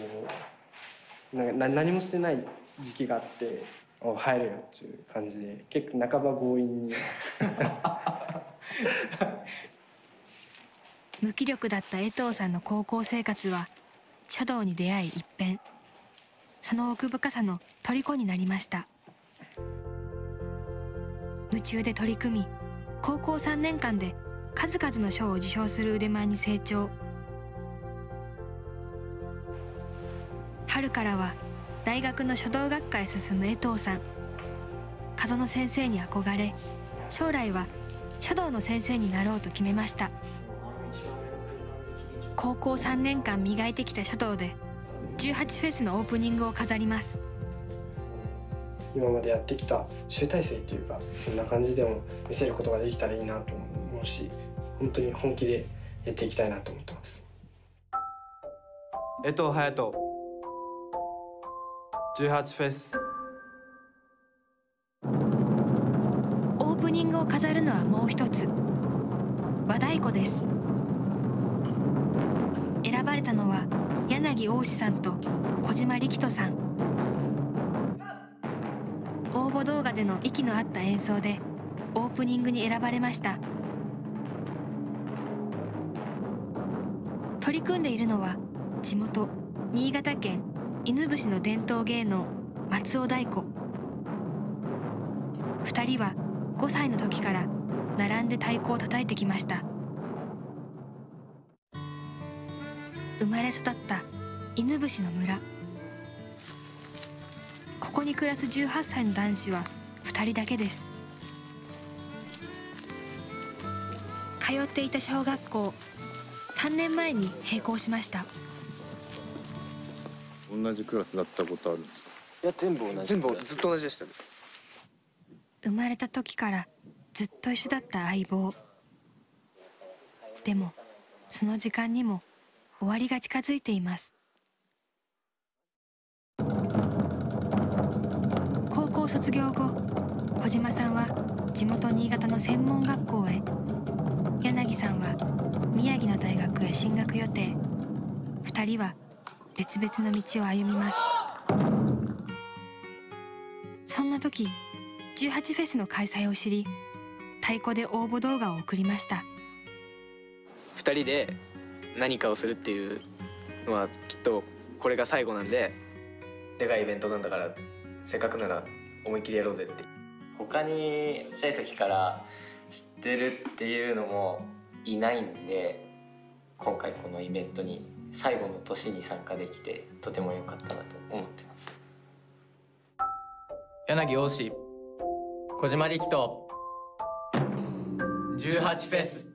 うな何もしてない時期があってお入るよっていう感じで結構半ば強引に。<laughs> 無気力だった江藤さんの高校生活は書道に出会い一変。その奥深さの虜になりました。夢中で取り組み高校3年間で数々の賞を受賞する腕前に成長。春からは大学の書道学科へ進む江藤さん。門野先生に憧れ将来は書道の先生になろうと決めました。高校3年間磨いてきた書道で18フェスのオープニングを飾ります。今までやってきた集大成というかそんな感じでも見せることができたらいいなと思うし本当に本気でやっていきたいなと思ってます。江藤隼人18フェス。オープニングを飾るのはもう一つ。和太鼓です。選ばれたのは柳大志さんと小島力人さん。応募動画での息の合った演奏でオープニングに選ばれました。取り組んでいるのは地元新潟県犬伏の伝統芸能松尾太鼓2人は5歳の時から並んで太鼓を叩いてきました。生まれ育った犬伏の村。ここに暮らす18歳の男子は2人だけです。通っていた小学校3年前に閉校しました。同じクラスだったことあるんですか？いや全部同じ全部ずっと同じでしたね。生まれた時からずっと一緒だった相棒。でもその時間にも終わりが近づいています。高校卒業後小島さんは地元新潟の専門学校へ。柳さんは宮城の大学へ進学予定。2人は別々の道を歩みます。そんな時18フェスの開催を知り太鼓で応募動画を送りました。2人で何かをするっていうのはきっとこれが最後なんででかいイベントなんだからせっかくなら思いっきりやろうぜって。他にちっちゃい時から知ってるっていうのもいないんで今回このイベントに最後の年に参加できてとても良かったなと思ってます。柳大志小島力人18フェス。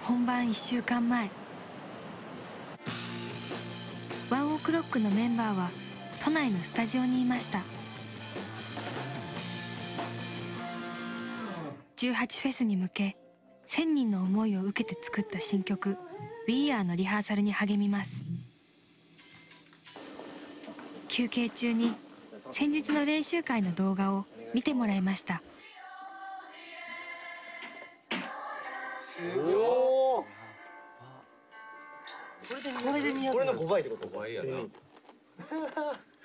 本番1週間前。ワンオクロックのメンバーは都内のスタジオにいました。18フェスに向け1000人の思いを受けて作った新曲「We Are」のリハーサルに励みます。休憩中に先日の練習会の動画を見てもらいました。すごこれで200これの5倍ってこと？倍やな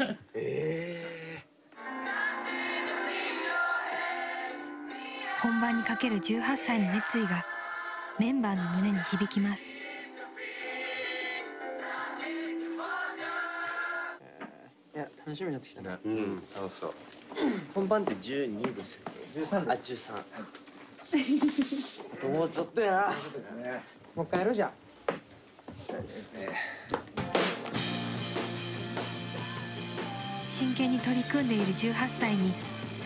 <laughs> 本番にかける18歳の熱意がメンバーの胸に響きます。いや楽しみになってきた。ね。うん楽しそう。<coughs> 本番って12でしたっけ13あ13あともうちょっとや。もう一回やるじゃん。そうですね。真剣に取り組んでいる18歳に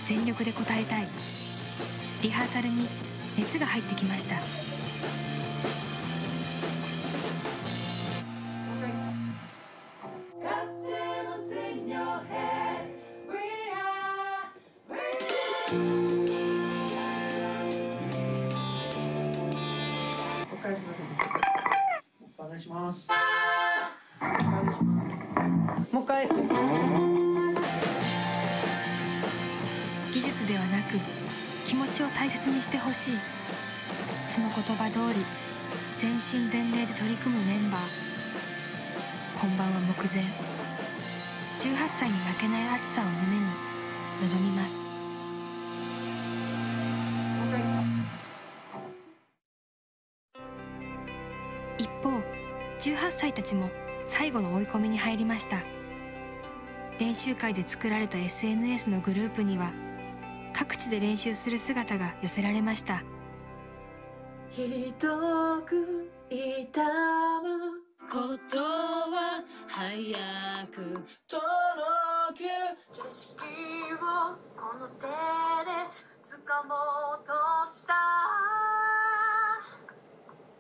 全力で応えたいリハーサルに熱が入ってきました。しい。その言葉通り全身全霊で取り組むメンバー。本番は目前。18歳に負けない熱さを胸に臨みます。一方18歳たちも最後の追い込みに入りました。練習会で作られた SNS のグループには各地で練習する姿が寄せられました。ひどく痛むことは早く届く景色をこの手で掴もうとした。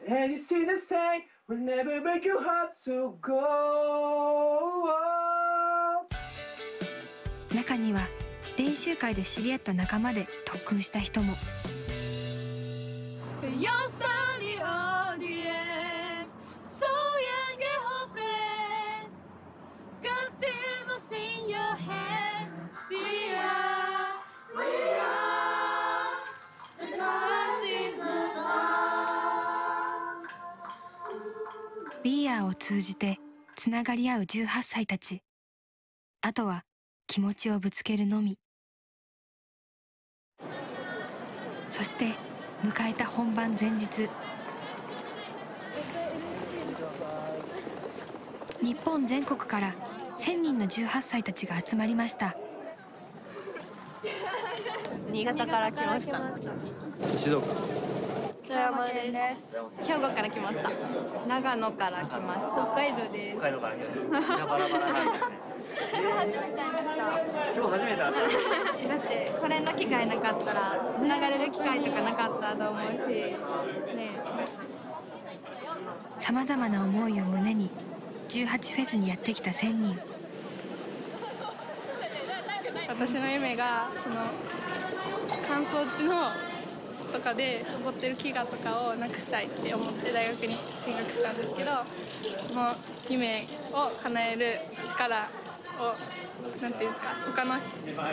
And you see the same will never break your heart to go. 中には練習会で知り合った仲間で特訓した人も。ビーアーを通じてつながり合う18歳たちあとは気持ちをぶつけるのみ。そして迎えた本番前日。日本全国から1,000人の18歳たちが集まりました。新潟から来ました。静岡。富山です。兵庫から来ました。長野から来ました。北海道です。北海道から来ました <laughs> 初めて会いました。今日初めて会った。<laughs> だってこれの機会なかったらつながれる機会とかなかったと思うしね。さまざまな思いを胸に18フェスにやってきた1,000人。私の夢がその乾燥地のとかで登ってる飢餓とかをなくしたいって思って大学に進学したんですけどその夢を叶える力をなんていうんですか他の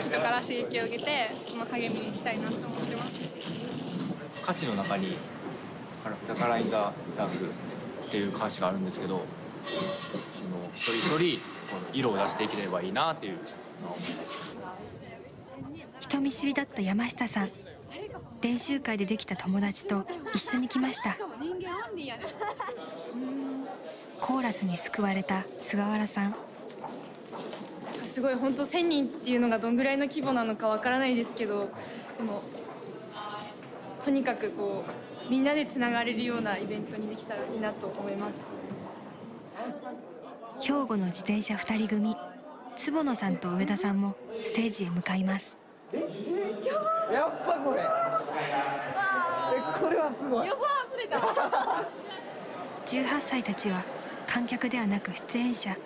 人から刺激を受けてその励みにしたいなと思ってます歌詞の中に「ザ・カライン・ザ・ダーク」っていう歌詞があるんですけどその一人一人色を出していければいいなっていうのは思います人見知りだった山下さん。練習会でできた友達と一緒に来ました。コーラスに救われた菅原さんすごい本当1000人っていうのがどんぐらいの規模なのかわからないですけどでもとにかくこうみんなでつながれるようなイベントにできたらいいなと思います。兵庫の自転車2人組坪野さんと上田さんもステージへ向かいます。やっぱこれ。えこれはすごい。予想外れた。18歳たちは観客ではなく出演者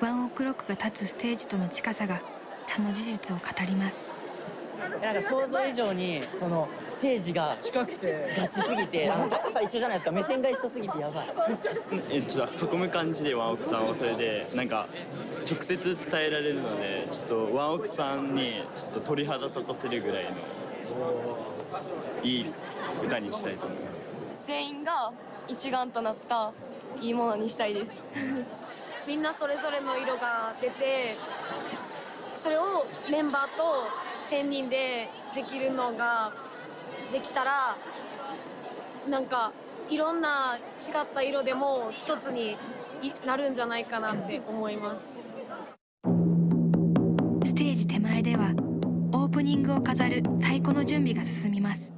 ワンオクロックが立つステージとの近さがその事実を語ります。なんか想像以上にそのステージが近くて。ガチすぎてあの高さ一緒じゃないですか。目線が一緒すぎてやばい。<laughs> えちょっと囲む感じでワンオクさんをそれでなんか直接伝えられるのでちょっとワンオクさんにちょっと鳥肌立たせるぐらいのいい歌にしたいと思います。全員が一丸となったいいものにしたいですみんなそれぞれの色が出てそれをメンバーと1000人でできるのができたらなんかいろんな違った色でも一つになるんじゃないかなって思います。ステージ手前ではオープニングを飾る太鼓の準備が進みます。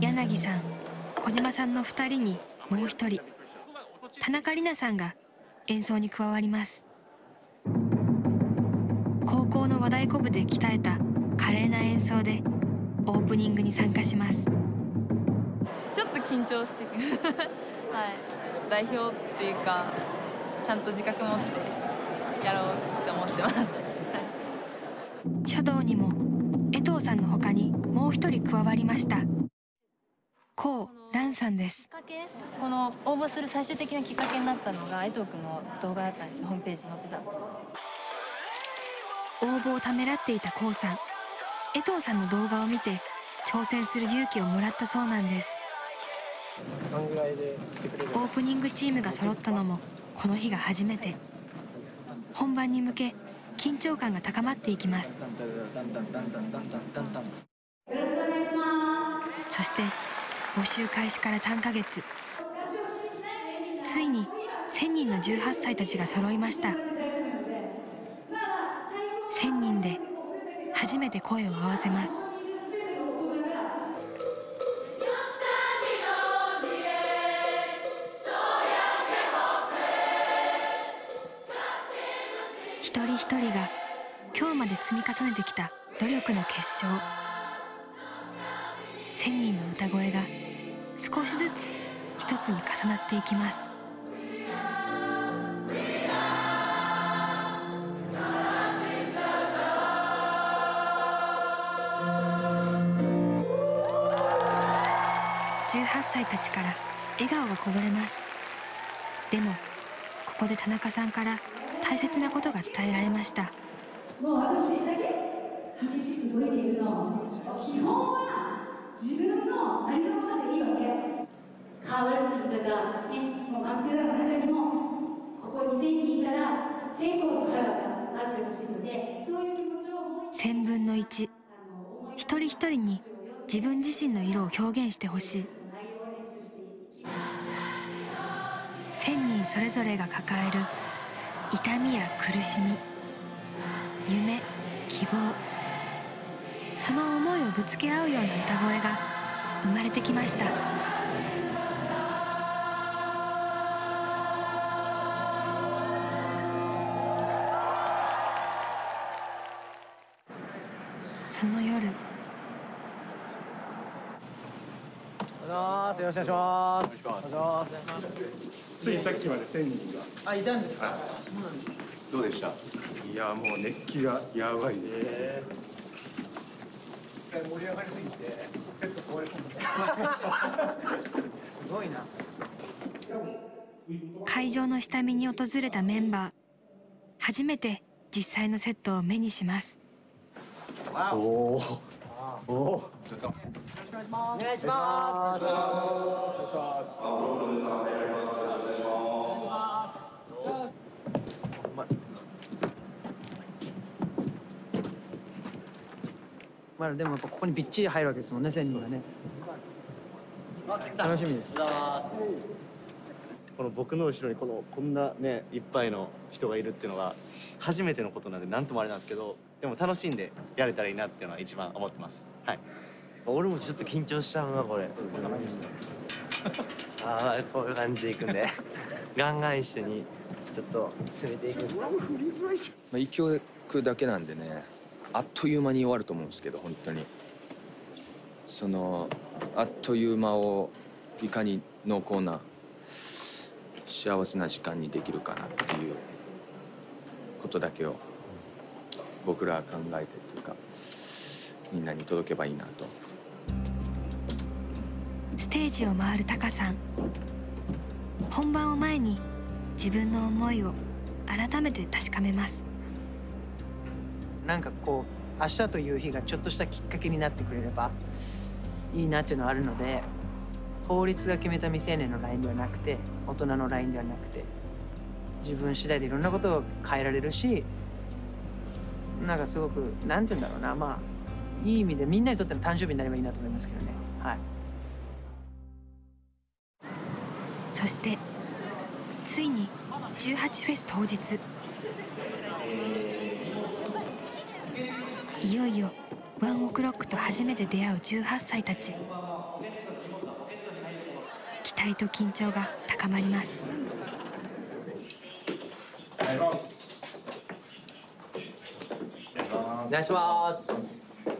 柳さん小島さんの2人にもう1人田中里奈さんが演奏に加わります。高校の和太鼓部で鍛えた華麗な演奏でオープニングに参加します。ちょっと緊張して <laughs> はい。代表っていうかちゃんと自覚持ってやろうって思ってます。書道にも江藤さんの他にもう一人加わりました高蘭さんです。この応募する最終的なきっかけになったのが江藤君の動画だったんです。ホームページに載ってた。応募をためらっていた高さん江藤さんの動画を見て挑戦する勇気をもらったそうなんです。オープニングチームが揃ったのもこの日が初めて。本番に向け緊張感が高まっていきます。そして募集開始から3ヶ月。ついに1000人の18歳たちが揃いました。1000人で初めて声を合わせます。一人一人が今日まで積み重ねてきた努力の結晶。千人の歌声が少しずつ一つに重なっていきます。18歳たちから笑顔がこぼれます。でもここで田中さんから大切なことが伝えられました。もう私だけ激しく動いているの。基本は自分のありのままハードルさねもう真っ暗な中にもここに1000人いたら1000個のカラーがあってほしいのでそういう気持ちをもう一。1000分の1一人一人に自分自身の色を表現してほしい。1000人それぞれが抱える痛みや苦しみ夢希望。その思いをぶつけ合うような歌声が生まれてきましたします。お願いします。ついさっきまで1000人があいたんですか？どうでした？いやもう熱気がやばいです、盛り上がりすぎてセット壊れすごいな。会場の下見に訪れたメンバー。初めて実際のセットを目にします。おお。おお。ちょっとよろしく。お願いします。まあでもやっぱここにびっちり入るわけです。もんね1000人がね楽しみです。この僕の後ろにこのこんなねいっぱいの人がいるっていうのが初めてのことなんで何ともあれなんです。けどでも楽しんでやれたらいいなっていうのは一番思ってます。はい。俺もちょっと緊張しちゃうなこれ。こんな感じですね。ああこういう感じでいくんで。<laughs> ガンガン一緒にちょっと攻めていくんです。まあ、勢いくだけなんでねあっという間に終わると思うんですけど本当に。そのあっという間をいかに濃厚な幸せな時間にできるかなっていうことだけを僕らは考えてというかみんなに届けばいいなと。ステージを回るタカさん本番を前に自分の思いを改めて確かめます。なんかこう明日という日がちょっとしたきっかけになってくれればいいなっていうのはあるので法律が決めた未成年のラインではなくて大人のラインではなくて自分次第でいろんなことを変えられるしなんかすごくなんて言うんだろうな。まあいい意味でみんなにとっての誕生日になればいいなと思いますけどね。はい。そしてついに18フェス当日。いよいよワンオクロックと初めて出会う18歳たち。期待と緊張が高まりますお願いします。お願いします。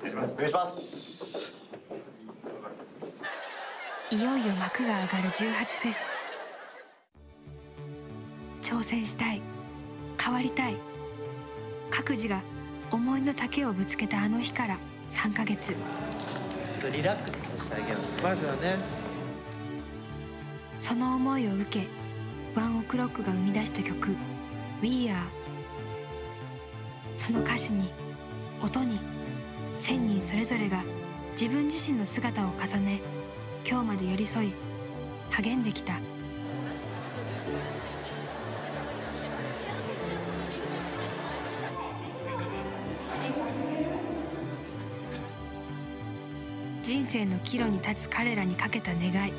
お願いします。お願いします。いよいよ幕が上がる18フェス。挑戦したい。変わりたい。各自が思いの丈をぶつけたあの日から3ヶ月。リラックスしてあげようまずはね。その思いを受けワンオクロックが生み出した曲「We Are」その歌詞に音に1,000人それぞれが自分自身の姿を重ね今日まで寄り添い励んできた。人生の岐路に立つ彼らにかけた願い。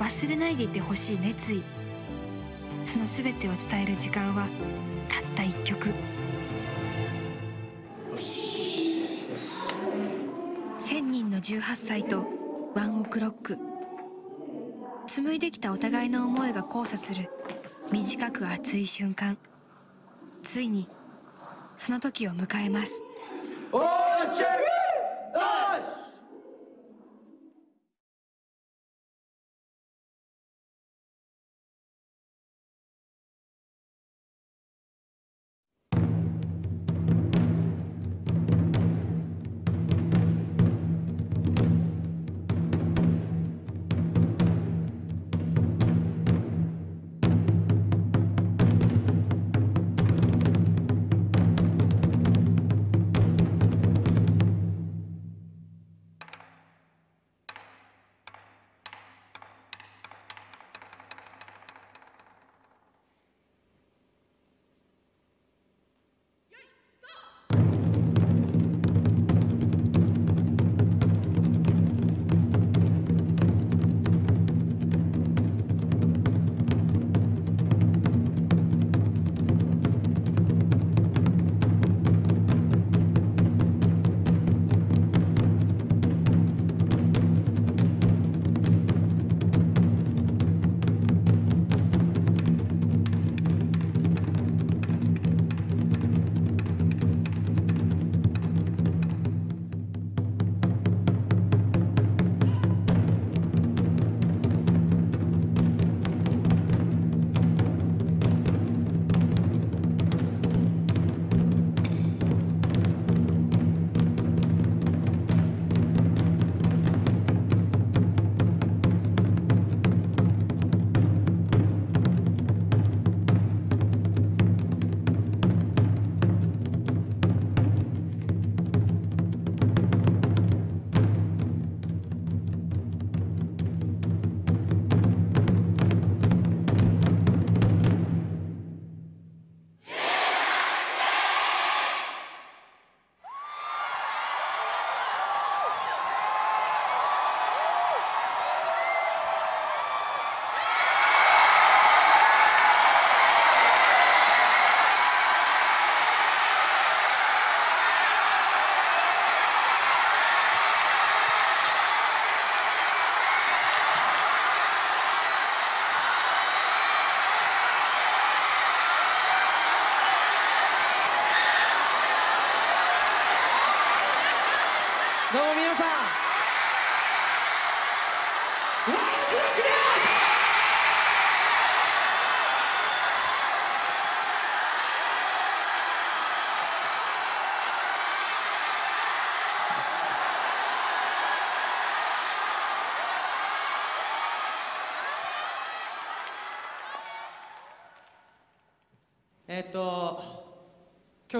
忘れないでいてほしい熱意。その全てを伝える時間はたった一曲。18歳とワンオクロック。紡いできたお互いの思いが交差する短く熱い瞬間。ついにその時を迎えます。おーチェ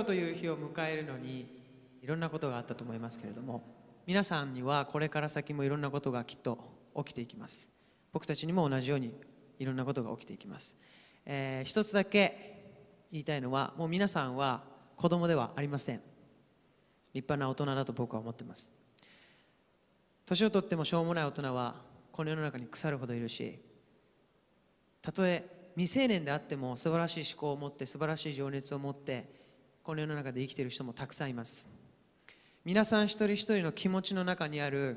日という日を迎えるのにいろんなことがあったと思いますけれども皆さんにはこれから先もいろんなことがきっと起きていきます。僕たちにも同じようにいろんなことが起きていきます、えー一つだけ言いたいのはもう皆さんは子供ではありません。立派な大人だと僕は思ってます。年を取ってもしょうもない大人はこの世の中に腐るほどいるしたとえ未成年であっても素晴らしい思考を持って素晴らしい情熱を持ってこの世の中で生きている人もたくさんいます。皆さん一人一人の気持ちの中にある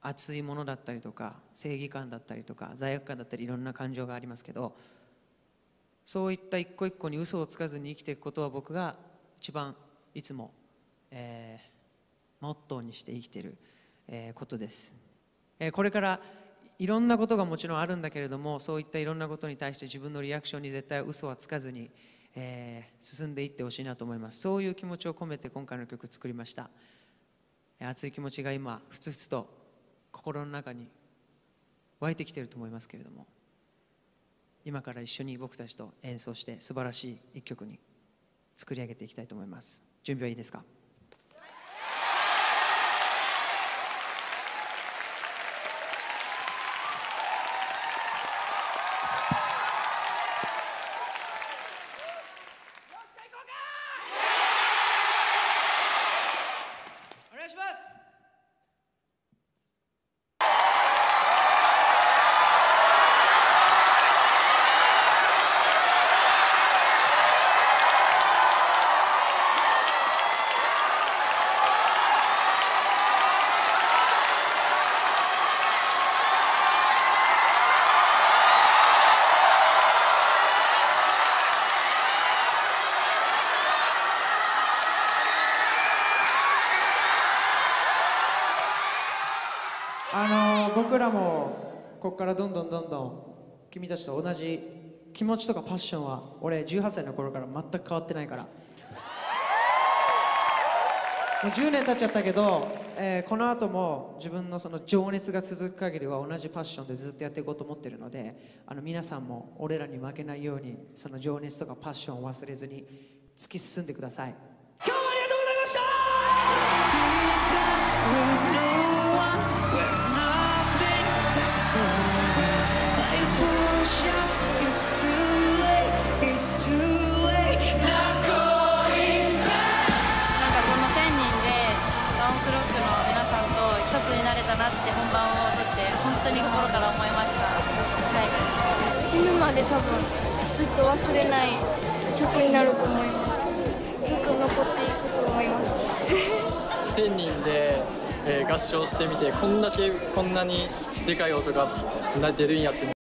熱いものだったりとか正義感だったりとか罪悪感だったりいろんな感情がありますけどそういった一個一個に嘘をつかずに生きていくことは僕が一番いつも、えーモットーにして生きてる、えーことです、えーこれからいろんなことがもちろんあるんだけれどもそういったいろんなことに対して自分のリアクションに絶対嘘はつかずに、えー進んでいってほしいなと思います。そういう気持ちを込めて今回の曲作りました。熱い気持ちが今ふつふつと心の中に湧いてきてると思いますけれども。今から一緒に僕たちと演奏して素晴らしい一曲に作り上げていきたいと思います。準備はいいですか？からどんどんどんどん君たちと同じ気持ちとかパッションは俺18歳の頃から全く変わってないからもう10年経っちゃったけど、えーこの後も自分のその情熱が続く限りは同じパッションでずっとやっていこうと思ってるのであの皆さんも俺らに負けないようにその情熱とかパッションを忘れずに突き進んでください。当に心から思いました、はい、死ぬまで多分ずっと忘れない曲になると思います。ずっと残っていくと思います。1000人で、えー合唱してみてこんだけこんなにでかい音が出るんやって